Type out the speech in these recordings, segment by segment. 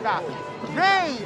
Imaculada.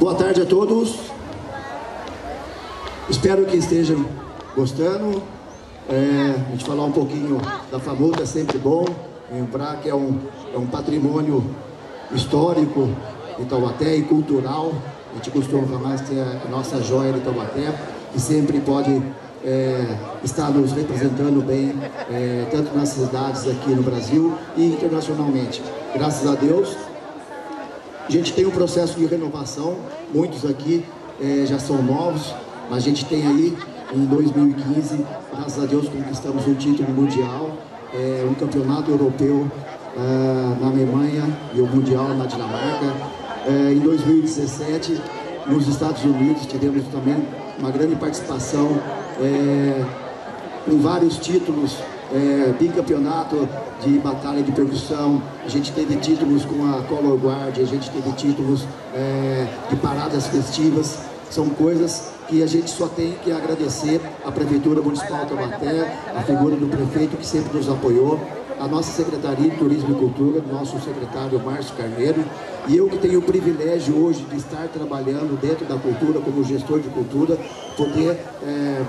Boa tarde a todos. Espero que estejam gostando. É, a gente falar um pouquinho da Famuta é sempre bom. Lembrar que é um, é um patrimônio histórico de Taubaté e cultural. A gente costuma falar que é a nossa joia de Taubaté, que sempre pode é, estar nos representando bem, é, tanto nas cidades aqui no Brasil e internacionalmente. Graças a Deus, a gente tem um processo de renovação, muitos aqui é, já são novos, mas a gente tem aí em 2015, graças a Deus, conquistamos um título mundial, é, um campeonato europeu é, na Alemanha e o mundial na Dinamarca. É, em 2017, nos Estados Unidos, tivemos também uma grande participação é, com vários títulos é, bicampeonato de batalha de percussão, a gente teve títulos com a Color Guard, a gente teve títulos é, de paradas festivas, são coisas que a gente só tem que agradecer à Prefeitura Municipal de Taubaté, a figura do prefeito que sempre nos apoiou, a nossa Secretaria de Turismo e Cultura, nosso secretário Márcio Carneiro, e eu que tenho o privilégio hoje de estar trabalhando dentro da cultura, como gestor de cultura, poder é,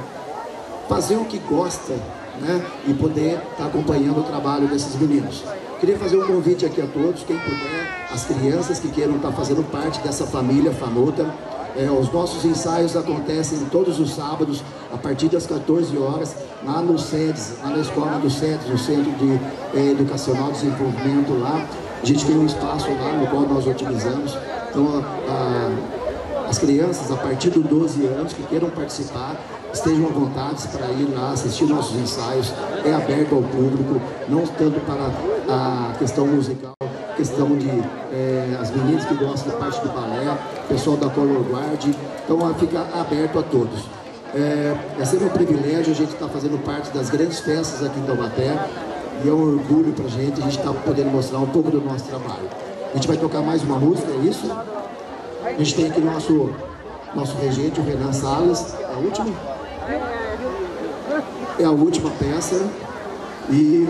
fazer o que gosta né? e poder estar tá acompanhando o trabalho desses meninos. Queria fazer um convite aqui a todos, quem puder, as crianças que queiram estar tá fazendo parte dessa família famosa. É, os nossos ensaios acontecem todos os sábados, a partir das 14 horas, lá no SEDES, lá na Escola do SEDES, no Centro de é, Educacional de Desenvolvimento lá. A gente tem um espaço lá no qual nós utilizamos. Então, a, a, as crianças, a partir dos 12 anos, que queiram participar, estejam à vontade para ir lá assistir nossos ensaios, é aberto ao público, não tanto para a questão musical, questão de é, as meninas que gostam da parte do balé, pessoal da Color Guard, então fica aberto a todos. É, é sempre um privilégio a gente estar tá fazendo parte das grandes festas aqui em Taubaté e é um orgulho para a gente, a gente estar tá podendo mostrar um pouco do nosso trabalho. A gente vai tocar mais uma música, é isso? A gente tem aqui nosso, nosso regente, o Renan Salles, a última é a última peça e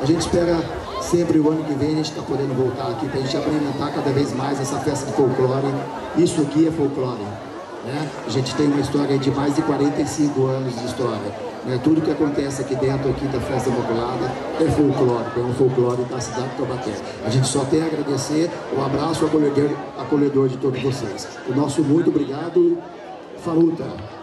a gente espera sempre o ano que vem a gente está podendo voltar aqui para a gente apresentar cada vez mais essa festa de folclore. Isso aqui é folclore. Né? A gente tem uma história de mais de 45 anos de história. Né? Tudo que acontece aqui dentro aqui da festa imaculada é folclórico, é um folclore da cidade de Taubaté. A gente só tem a agradecer um abraço acolhedor, acolhedor de todos vocês. O nosso muito obrigado. Faluta.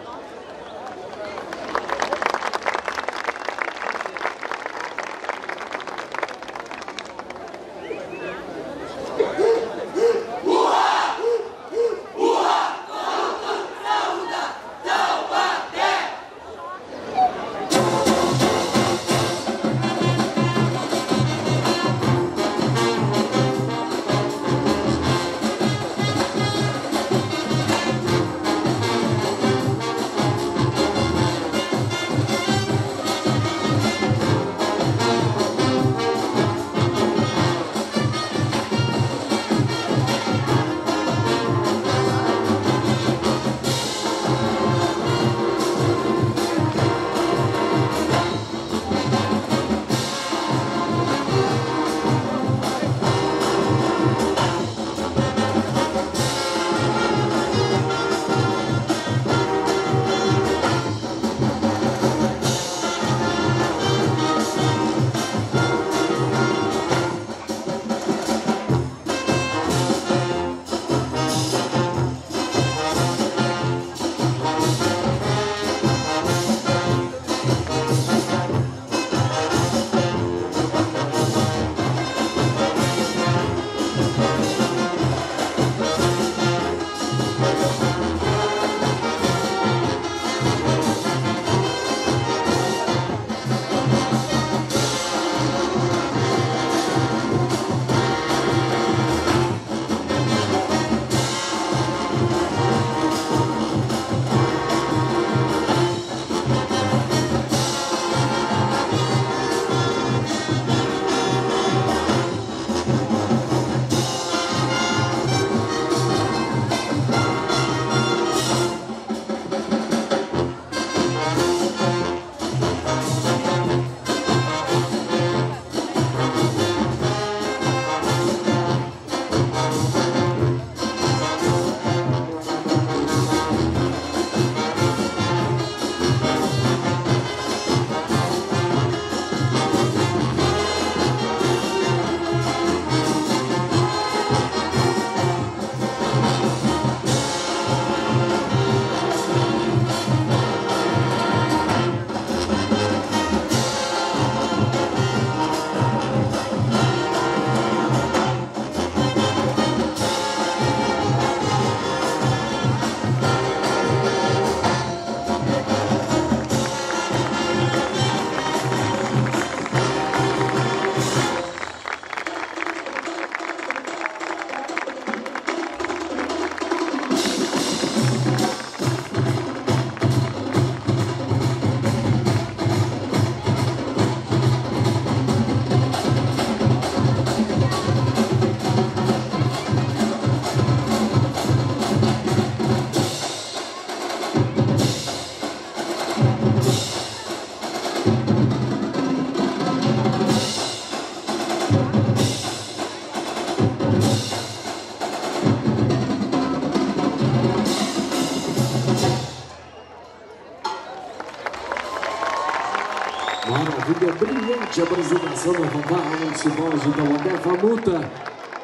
Da fanfarra municipal de Taubaté Famuta,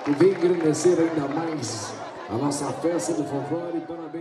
que vem engrandecer ainda mais a nossa festa do folclore. Parabéns.